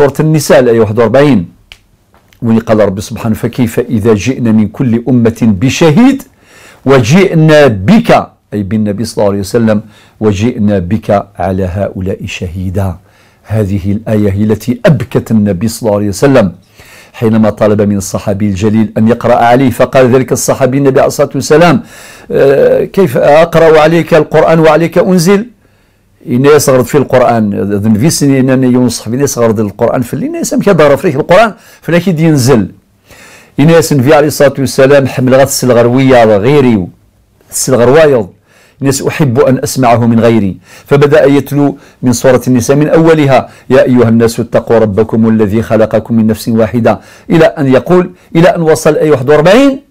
سورة النساء الآية 41 وين قال ربي سبحانه فكيف إذا جئنا من كل أمة بشهيد وجئنا بك أي بالنبي صلى الله عليه وسلم وجئنا بك على هؤلاء شهيدا. هذه الآية هي التي أبكت النبي صلى الله عليه وسلم حينما طلب من الصحابي الجليل أن يقرأ عليه فقال ذلك الصحابي النبي عليه الصلاة والسلام آه، كيف أقرأ عليك القرآن وعليك أنزل؟ إن يصغر في القرآن. ذن في سنين أن ينصح بني يصغر القرآن. في اللي يسمى كدار في القرآن فلاكي ينزل. إن يسن في عليه الصلاة والسلام حمل غث الغروية غيري. الغروايض الناس أحب أن أسمعه من غيري. فبدأ يتلو من سورة النساء من أولها يا أيها الناس اتقوا ربكم الذي خلقكم من نفس واحدة. إلى أن يقول إلى أن وصل أي 41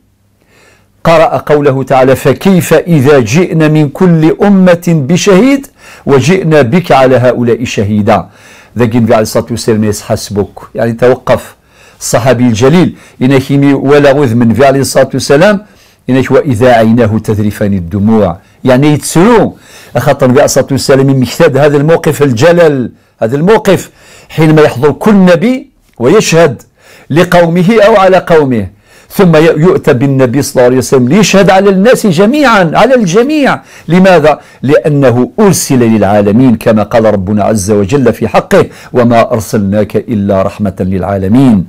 قرأ قوله تعالى فكيف إذا جئنا من كل أمة بشهيد وجئنا بك على هؤلاء شهيدا. ذاك النبي عليه الصلاة والسلام يسحسبك يعني توقف. الصحابي الجليل. إنك ولا غذ من في عليه الصلاة والسلام. إنك وإذا عيناه تذرفان الدموع. يعني يتسلو. خاطر النبي عليه الصلاة والسلام مكتاد هذا الموقف الجلل. هذا الموقف. حينما يحضر كل نبي ويشهد لقومه أو على قومه. ثم يؤتى بالنبي صلى الله عليه وسلم ليشهد على الناس جميعا على الجميع. لماذا؟ لأنه أرسل للعالمين كما قال ربنا عز وجل في حقه وما أرسلناك إلا رحمة للعالمين.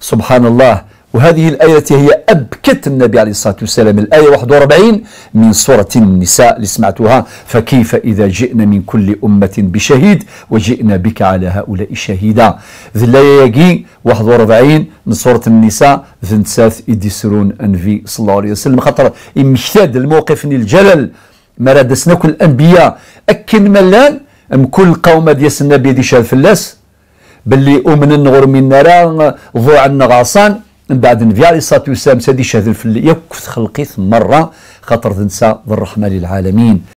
سبحان الله. وهذه الآية هي أبكت النبي عليه الصلاة والسلام. الآية 41 من سورة النساء اللي سمعتها فكيف إذا جئنا من كل أمة بشهيد وجئنا بك على هؤلاء شهيدا. ذي الآية يجي 41 من سورة النساء ذنساث إديسرون أنفي صلى الله عليه وسلم. خاطر إمشتاد الموقف الجلل مرادسنا كل الأنبياء. أكن ملان أم كل قوم ديس النبي دي شاد فلاس. باللي أمن النغر من نرى ضوع النغاصان. من بعد النبي عليه الصلاه والسلام سادي شهد في يكف خلقيت مرة خاطر تنسى الرحمة للعالمين.